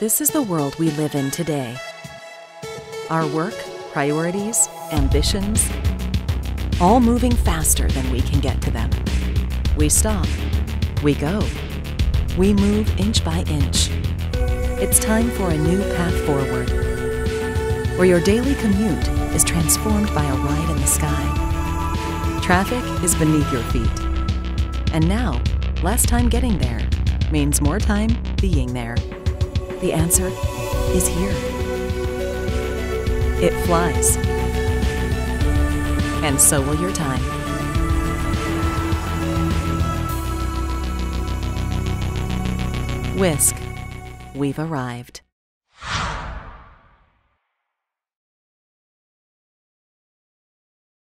This is the world we live in today. Our work, priorities, ambitions, all moving faster than we can get to them. We stop. We go. We move inch by inch. It's time for a new path forward, where your daily commute is transformed by a ride in the sky. Traffic is beneath your feet. And now, less time getting there means more time being there. The answer is here. It flies. And so will your time. Wisk, we've arrived.